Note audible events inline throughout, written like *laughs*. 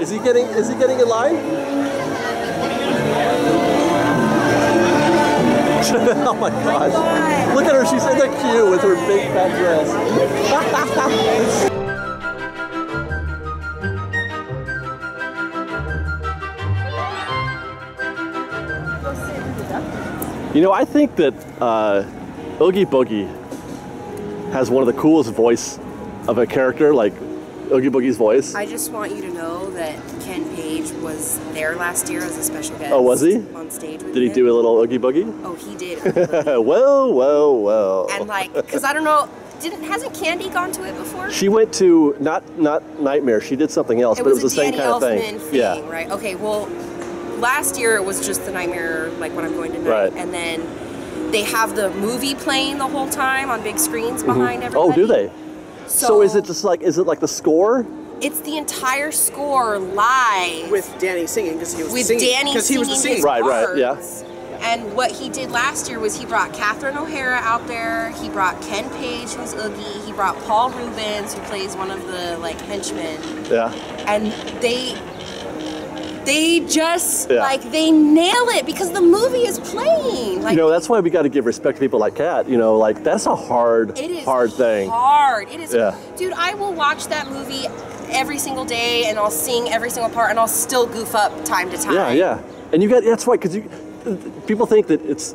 Is he getting? Is he getting in line? *laughs* oh my gosh! Look at her. She's in the queue with her big fat dress. *laughs* You know, I think that uh, Oogie Boogie has one of the coolest voice of a character, like Oogie Boogie's voice. I just want you to know that Was there last year as a special guest. Oh, was he? On stage Did he him. do a little Oogie Boogie? Oh, he did. *laughs* well, well, well. and like, cause I don't know, didn't hasn't Candy gone to it before? She went to not not Nightmare. She did something else, it but it was the same kind of thing. thing, Yeah, right? Okay, well, last year it was just the Nightmare, like when I'm going tonight, Right. and then they have the movie playing the whole time on big screens mm-hmm. behind everybody. Oh, do they? So, So, is it just like is it like the score? It's the entire score live with Danny singing because he was with singing, Danny because he was the his singer. Right, right, yeah. parts. And what he did last year was he brought Catherine O'Hara out there. He brought Ken Page, who's Oogie. He brought Paul Reubens, who plays one of the like henchmen. Yeah. And they they just Yeah. like they nail it because the movie is playing. Like you know, that's why we got to give respect to people like Kat. You know, like that's a hard, it is hard thing. Hard. It is. Yeah. Dude, I will watch that movie every single day, and I'll sing every single part, and I'll still goof up time to time. Yeah, yeah. And you got that's why because you people think that it's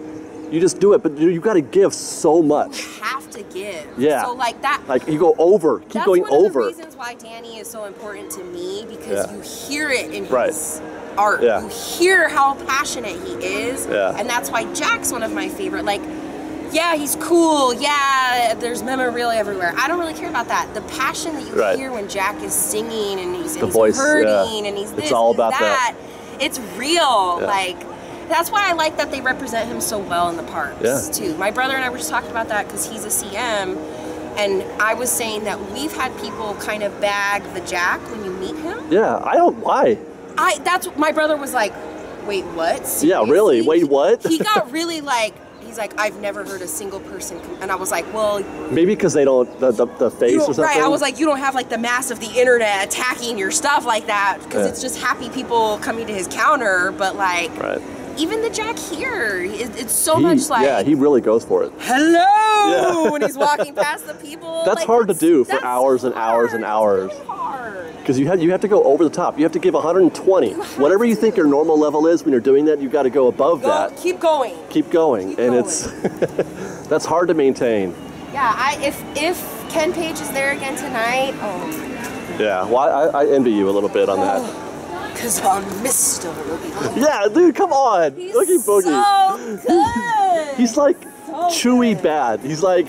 you just do it, but you, got to give so much. You have to give. Yeah. So like that. Like you go over, keep That's going one over. the reasons why Danny is so important to me because Yeah. you hear it in Right. his art. Yeah. You hear how passionate he is. Yeah. And that's why Jack's one of my favorite. Like, yeah, he's cool. Yeah, there's memorabilia everywhere. I don't really care about that. The passion that you Right. hear when Jack is singing and he's, and he's voice, hurting yeah. and he's this, it's all about that. It's real. Yeah. Like, that's why I like that they represent him so well in the parks Yeah. too. My brother and I were just talking about that because he's a CM, and I was saying that we've had people kind of bag the Jack when you meet him. Yeah, I don't. Why? I that's my brother was like, wait, what? Yeah, really? Wait, what? He got *laughs* really like. He's like, I've never heard a single person, com-. and I was like, well, Maybe because they don't the, the, the face or something. right? I was like, you don't have like the mass of the internet attacking your stuff like that because Yeah. it's just happy people coming to his counter. But like, Right. even the Jack here, it, it's so He- much like, yeah, he really goes for it. hello Yeah. when he's walking past the *laughs* people. That's Like, hard to do for hours and hours and hours. It's really hard. Because you have you have to go over the top. You have to give 120. Whatever you think your normal level is when you're doing that, you've got to go above Go, that. keep going. Keep going, Keep and going. it's *laughs* that's hard to maintain. Yeah, I if if Ken Page is there again tonight, oh, Yeah, well, I, I envy you a little bit on that. Oh, because I'm Mr. Oogie. *laughs* Yeah, dude, come on, He's Oogie Boogie. so good. He's like So chewy good. bad. He's like,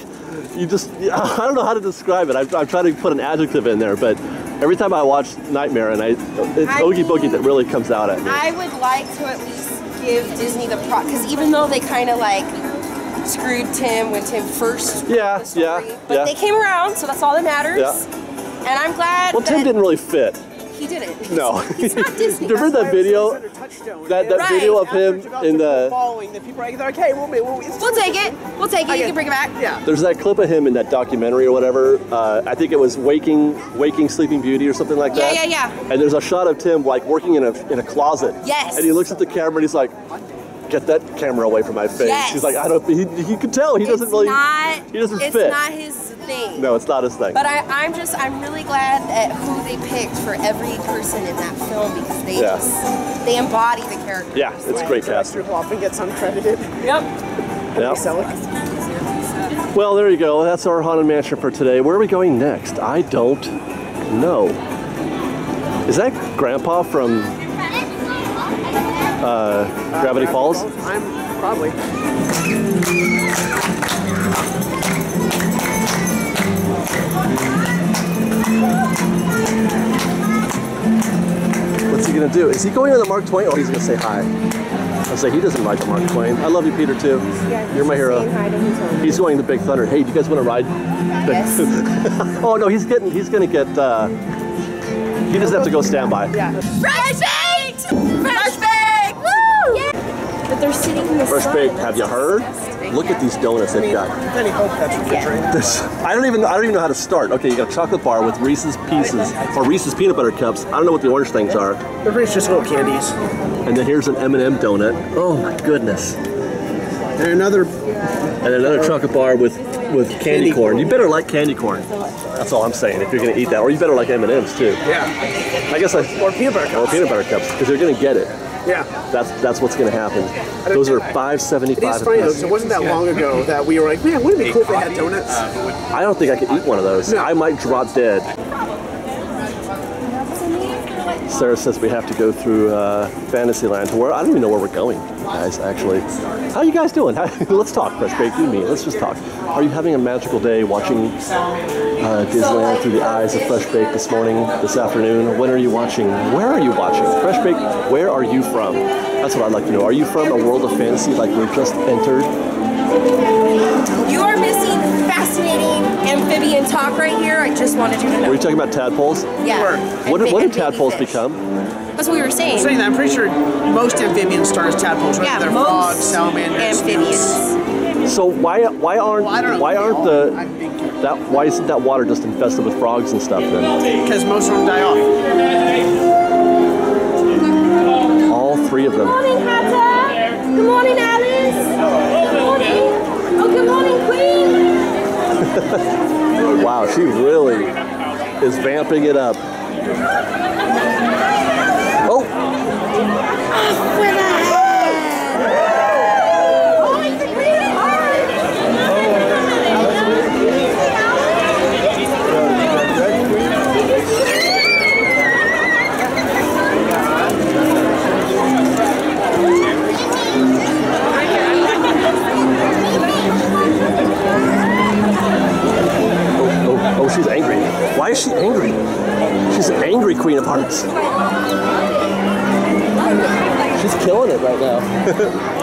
you just, I don't know how to describe it. I'm, I'm trying to put an adjective in there, but every time I watch Nightmare, and I, it's I Oogie Boogie that really comes out at me. I would like to at least give Disney the pro because even though they kind of like screwed Tim when Tim first Yeah, the story, yeah, but yeah. they came around, so that's all that matters. Yeah. And I'm glad Well, Tim didn't really fit. He didn't. No. he's not Disney. You *laughs* ever That's that video? That, that Right. video of him in the. following that people are like, okay, we'll, we'll, it's We'll take it. We'll take it. I You can bring it back. Yeah. There's that clip of him in that documentary or whatever. Uh, I think it was Waking, Waking Sleeping Beauty or something like Yeah, that. yeah, yeah. Yeah. And there's a shot of Tim like working in a in a closet. Yes. And he looks at the camera and he's like, "Get that camera away from my face." Yes. He's like, "I don't." He, he could tell he doesn't really. Not, he doesn't it's fit. not his thing. no, it's not his thing. But I, I'm just, I'm really glad at who they picked for every person in that film because they Yeah. just, they embody the character. yeah, it's great casting. Director who often gets uncredited. Yep. Yeah. Well, there you go. That's our haunted mansion for today. Where are we going next? I don't know. Is that Grandpa from uh, Gravity Falls? I'm probably. What's he gonna do? Is he going to the Mark Twain? Oh, he's gonna say hi. I'll say he doesn't like the Mark Twain. I love you, Peter, too. You're my hero. He's going to Big Thunder. Hey, do you guys want to ride? Yes. *laughs* oh no, he's getting. He's gonna get. Uh, he doesn't have to go standby. Yeah. Fresh baked! Fresh baked! Woo! But they're sitting in the Fresh sun. baked. Have you heard? Look at these donuts they've got. any hope that's refrigerated. This, I don't even I don't even know how to start. Okay, you got a chocolate bar with Reese's Pieces or Reese's peanut butter cups. I don't know what the orange things are. They're just little candies. And then here's an M&M donut. Oh my goodness. And another And another chocolate bar with with candy, Candy corn. corn. You better like candy corn. That's all I'm saying. If you're gonna eat that, or you better like M&Ms too. yeah. I guess I Or peanut butter or peanut butter cups because you're gonna get it. Yeah. That's that's what's gonna happen. Those are 5.75. It is funny though, it wasn't that long ago that we were like, man, wouldn't it be cool if they had donuts? I don't think I could eat one of those. No. I might drop dead. Sarah says we have to go through uh, Fantasyland to where I don't even know where we're going, guys. Actually, how you guys doing? *laughs* Let's talk, Fresh Baked. You me. Let's just talk. Are you having a magical day watching uh, Disneyland through the eyes of Fresh Baked this morning, this afternoon? When are you watching? Where are you watching? Fresh Baked. Where are you from? That's what I'd like to know. Are you from a world of fantasy like we've just entered? You amphibian talk right here. I just wanted you to Were you talking about tadpoles? Yeah. What, Amphi- what do tadpoles fish. become? That's what we were saying. saying that, I'm pretty sure most amphibians start as tadpoles, right? yeah, They're most frogs, salamanders, amphibians. So why why aren't Well, I don't know. why aren't the that why isn't that water just infested with frogs and stuff then? because most of them die off. All three of them. Good morning, Hatter. Good morning, Alice. Good morning. Oh, good morning, Queen. *laughs* Wow, she really is vamping it up. Oh, oh Why is she angry? She's an angry queen of hearts. She's killing it right now. *laughs*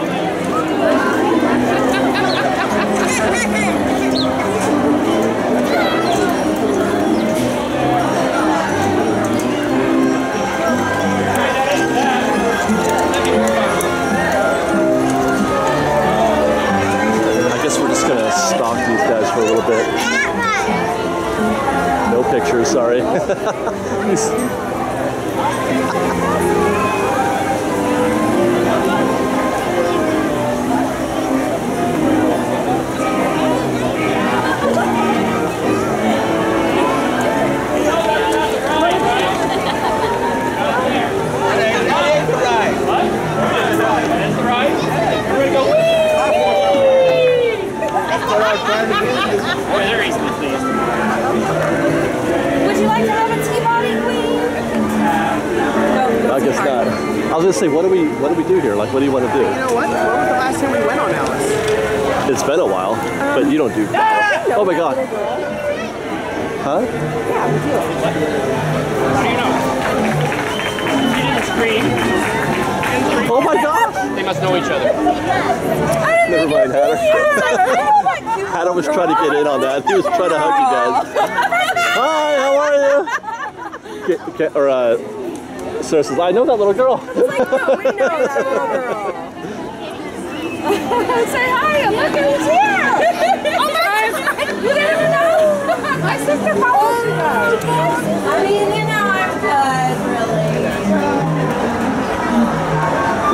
Would you like to have a T-body, Queen? No, I guess not. I was gonna say, what do we what do we do here? Like, what do you want to do? You know what? When was the last time we went on Alice? It's been a while, but you don't do. Oh my god. Huh? Yeah, we do. Oh How do you know? Oh my gosh! They must know each other. Never mind, Hatter. Hatter was trying to get in on that. He was trying to hug you guys. Hi, how are you? Get, get, or uh, Sarah says, I know that little girl. we know that little girl. *laughs* Say hi, look who's here. oh my God. You didn't know? My sister follows you guys. I mean, you know I'm good, really.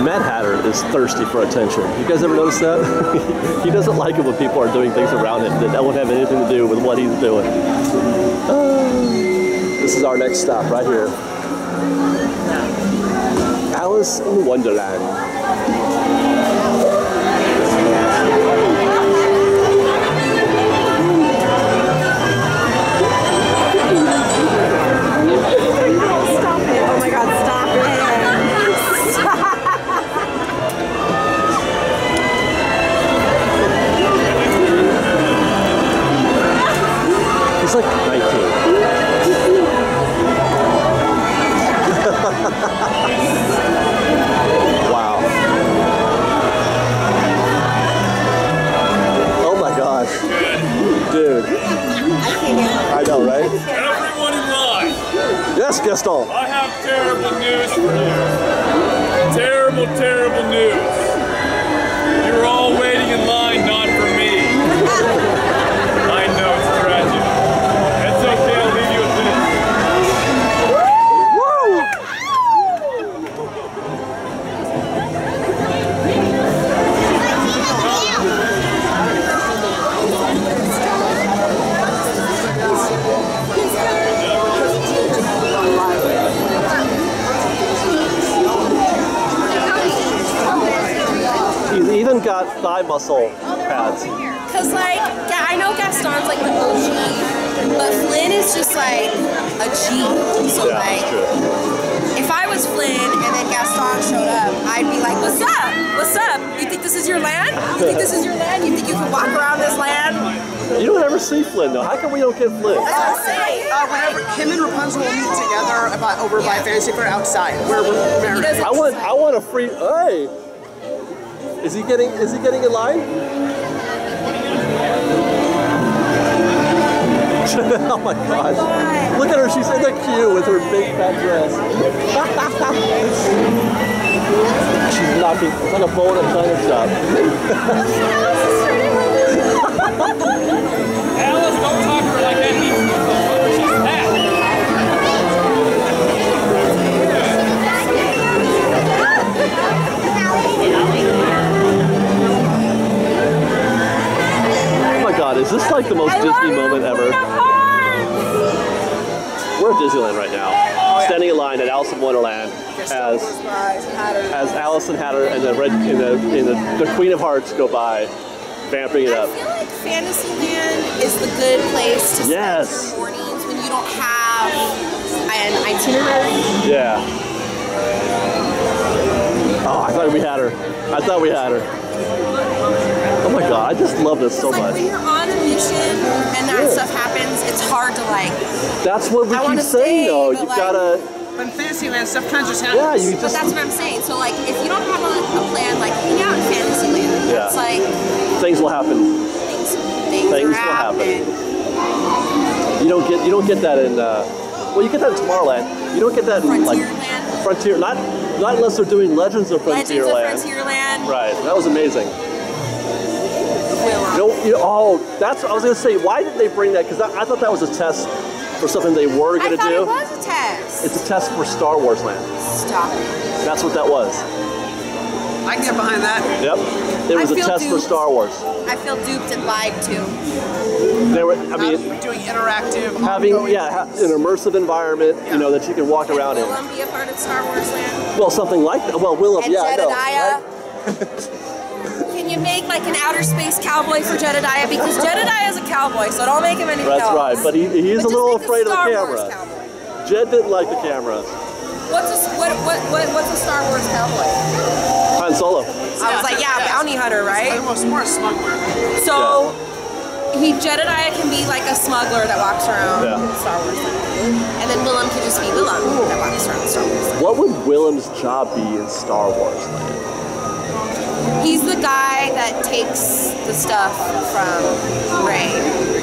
Mad Hatter is thirsty for attention. You guys ever notice that? *laughs* he doesn't like it when people are doing things around him that don't have anything to do with what he's doing. Ah. this is our next stop right here. Alice in Wonderland. Yes, muscle pads? Cause like, yeah, I know Gaston's like the OG, but Flynn is just like a G. So Yeah, like, that's true. if I was Flynn and then Gaston showed up, I'd be like, what's up? What's up? You think this is your land? You think this is your land? You think you can walk around this land? You don't ever see Flynn though. How come we don't get Flynn? That's what I'm saying. Uh, whenever him and Rapunzel will meet together about over by Fantasy Fair outside, where we're He married. doesn't I want I want a free. Hey, is he getting is he getting in line? *laughs* oh my gosh! Look at her. She's in the queue with her big fat dress. *laughs* She's knocking like a bowl in a china shop. *laughs* Is this like the most Disney moment ever? We're at Disneyland right now, standing in line at Alice in Wonderland as as Alice and Hatter and the red and the, and the, the Queen of Hearts go by, vamping it up. I feel like Fantasyland is the good place to spend Yes. your mornings when you don't have an itinerary. Yeah. Oh, I thought we had her. I thought we had her. Oh my god, I just love this so much. When you're on a mission and that Yeah. stuff happens, it's hard to like. That's what we I keep saying stay, though. You've like, gotta. But Fantasyland stuff kind of just happens. Yeah, you just. But that's what I'm saying. So like, if you don't have a, a plan, like hang out in Fantasyland. Yeah. It's like things will happen. things, things, Things will happen. happening. You don't get you don't get that in uh, well you get that in Tomorrowland. You don't get that in like Frontierland. Frontier not not unless they're doing Legends of Legends of Frontierland. Frontierland. Right, that was amazing. Willow. You know, oh, that's I was gonna say. Why did they bring that? Because I, I thought that was a test for something they were gonna thought do. it was a test. It's a test for Star Wars Land. Stop it. That's what that was. I can get behind that. Yep. It was a feel test for. Star Wars. I feel duped and lied to. They were, I mean, We're doing interactive. having ongoing yeah ha- things. an immersive environment, you know, that you can walk Can around in. Willem be a part of Star Wars Land? Well, something like that. Well, Willem, And yeah, I know. Right? *laughs* Can you make like an outer space cowboy for Jedediah? Because Jedediah is a cowboy, so don't make him anything That's else. right, but he, he is But a little just make afraid of the camera. Wars. Jed didn't like the camera. What's a what, what what what's a Star Wars cowboy? Han Solo. I was like, yeah, bounty hunter, right? Almost more a smuggler. So he Jedediah can be like a smuggler that walks around Yeah. Star Wars Land, and then Willem can just be Willem that walks around Star Wars. Land. What would Willem's job be in Star Wars? He's the guy that takes the stuff from Rey,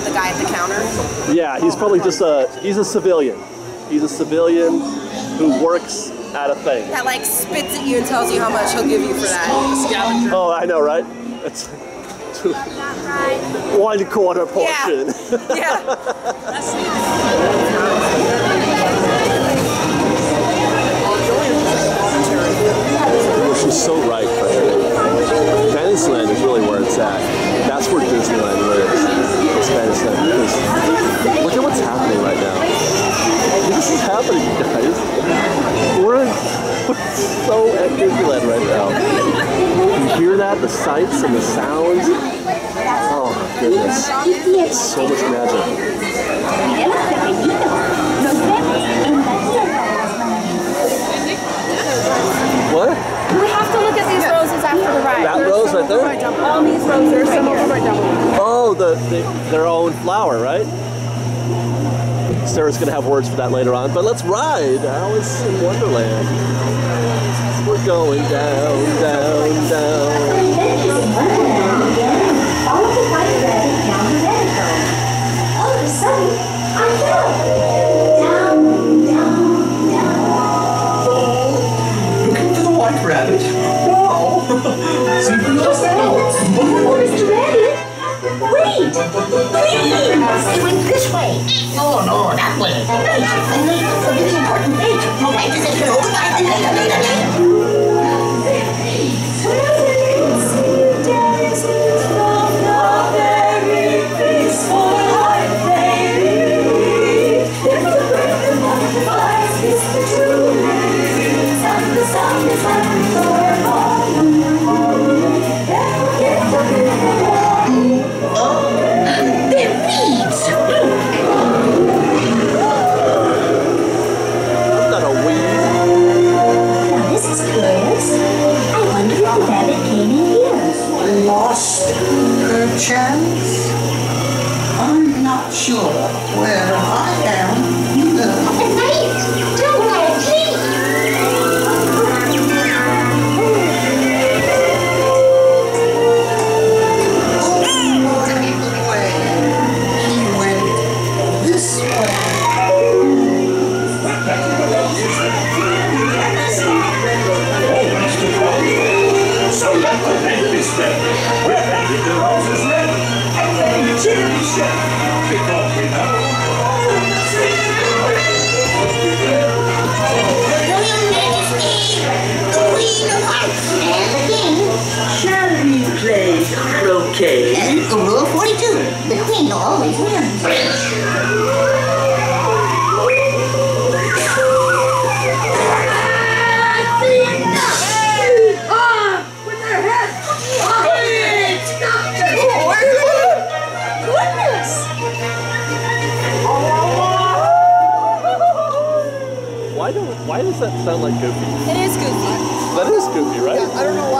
the guy at the counter. Yeah, he's probably just a he's a civilian. He's a civilian who works at a thing. that like spits at you and tells you how much he'll give you for that. Scavenger. Oh, I know, right? It's *laughs* one quarter portion. *laughs* Yeah. Well, she's so right, Frederick. Fantasyland is really where it's at. That's where Disneyland lives. It's Fantasyland because look at what's happening right now. This is happening, guys. We're, in, we're so at Disneyland right now. You hear that? The sights and the sounds. Oh my goodness. So much magic. What? We have to look at these roses after the ride. That rose right there? All these roses right here. Oh, the, the their own flower, right? Sarah's gonna have words for that later on, but let's ride Alice in Wonderland. We're going down, down, down. For yourself. Oh, Mr. Rabbit. Wait. Please. Swing this way. No, no, that way. Wait. Wait. A really important wait. No, wait, is it? Hold on, later, later, later. a chance? I'm not sure where I am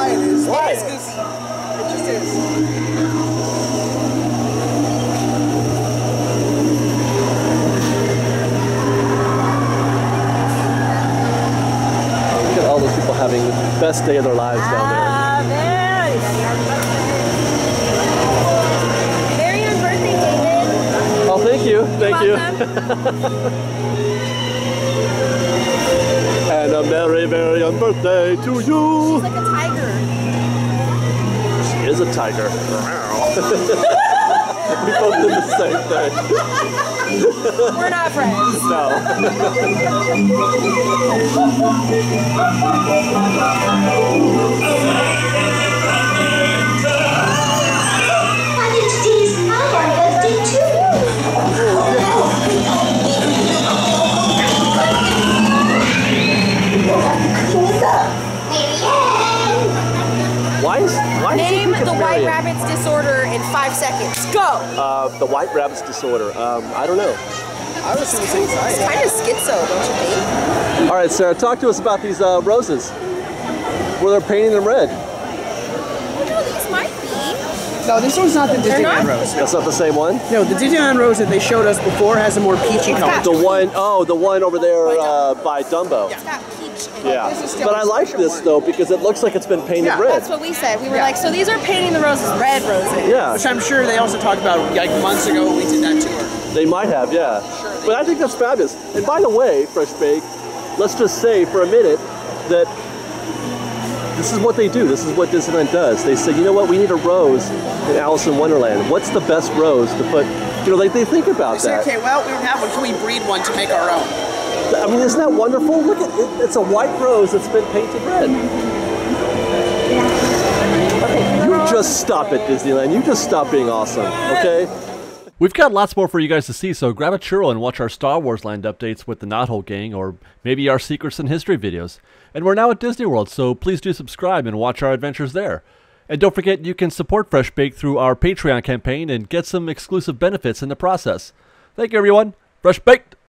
Don't why it is. Why? It is goofy. It just is. Look at all those people having the best day of their lives down there. Ah, very, very happy birthday. Very happy birthday, David. Oh, thank you, thank you. Welcome. *laughs* And a merry, very young birthday to you. like a tiger. She is a tiger. *laughs* we both did the same thing. We're not friends. No. *laughs* Why is why does he Name the white rabbit's disorder in five seconds. Go. Uh, the white rabbit's disorder. Um, I don't know. I was on the same side. Kind of schizo, don't you think? All right, Sarah, talk to us about these uh, roses. Where they're painting them red. No, these might be. No, this one's not the They're Disneyland not? rose. That's not the same one. No, the Disneyland rose that they showed us before has a more peachy color. The one, oh, the one over there uh, by Dumbo. It's got peach it. Yeah. This is still But I like this one. though because it looks like it's been painted Yeah, red. That's what we said. We were Yeah. like, so these are painting the roses red roses. Yeah, Which I'm sure they also talked about like months ago when we did that tour. they might have, yeah. Sure But I think that's fabulous. And by the way, Fresh Bake, let's just say for a minute that this is what they do. This is what Disneyland does. They say, you know what, we need a rose in Alice in Wonderland. What's the best rose to put? You know, like they think about They say, that. okay, well, we don't have one. Can we breed one to make our own? I mean, isn't that wonderful? Look at it. It's a white rose that's been painted red. You just stop it, Disneyland. You just stop being awesome, okay? We've got lots more for you guys to see, so grab a churro and watch our Star Wars Land updates with the Knothole Gang, or maybe our Secrets and History videos. And we're now at Disney World, so please do subscribe and watch our adventures there. And don't forget you can support Fresh Bake through our Patreon campaign and get some exclusive benefits in the process. Thank you, everyone. Fresh Baked!